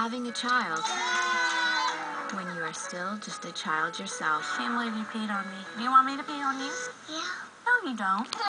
having a child when you are still just a child yourself. Can't you peed on me. Do you want me to pee on you? Yeah. No, you don't.